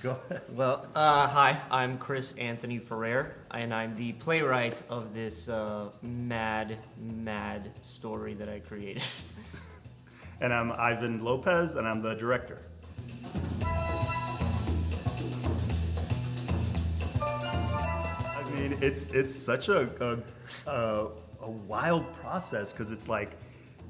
Go ahead. Well, uh, hi, I'm Chris Anthony Ferrer, and I'm the playwright of this uh, mad, mad story that I created. And I'm Ivan Lopez, and I'm the director. I mean, it's it's such a a, a, a wild process because it's like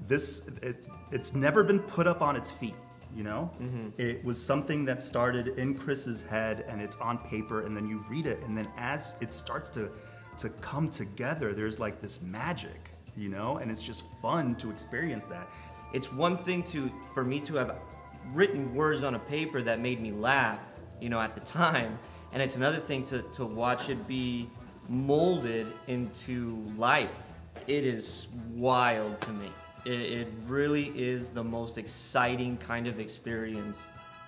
this. It, it's never been put up on its feet. You know, mm-hmm. it was something that started in Chris's head, and it's on paper, and then you read it, and then as it starts to to come together, there's like this magic. You know, and it's just fun to experience that. it's one thing to for me to have written words on a paper that made me laugh, you know, at the time, and it's another thing to, to watch it be molded into life. It is wild to me. It, it really is the most exciting kind of experience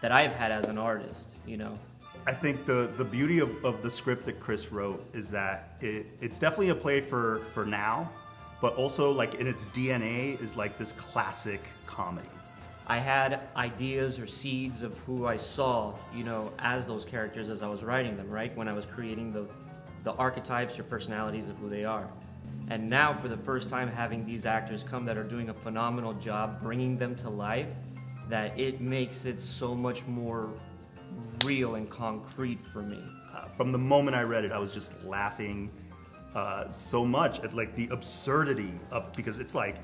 that I've had as an artist, you know. I think the, the beauty of, of the script that Chris wrote is that it, it's definitely a play for, for now, but also like in its DNA is like this classic comedy. I had ideas or seeds of who I saw, you know, as those characters as I was writing them, right? When I was creating the, the archetypes or personalities of who they are. And now, for the first time, having these actors come that are doing a phenomenal job bringing them to life, that it makes it so much more real and concrete for me. Uh, from the moment I read it, I was just laughing uh, so much at like the absurdity of because it's like,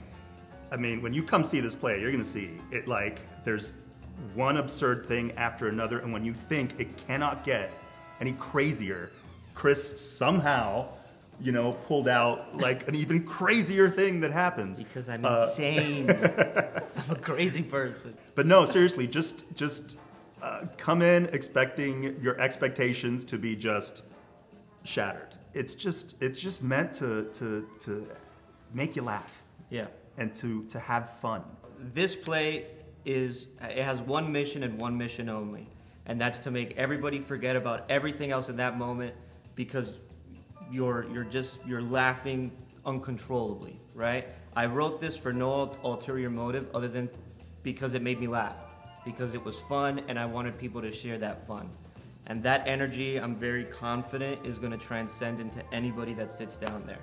I mean, when you come see this play, you're gonna see it like there's one absurd thing after another, and when you think it cannot get any crazier, Chris somehow, you know, pulled out like an even crazier thing that happens. Because I'm Uh, insane. I'm a crazy person. But no, seriously, just just uh, come in expecting your expectations to be just shattered. It's just it's just meant to to to make you laugh Yeah. and to to have fun. this play is it has one mission and one mission only and that's to make everybody forget about everything else in that moment because you're you're just you're laughing uncontrollably right? I wrote this for no ulterior motive other than because it made me laugh because it was fun and i wanted people to share that fun. And that energy i'm very confident is going to transcend into anybody that sits down there.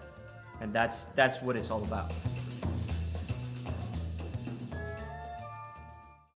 And that's that's what it's all about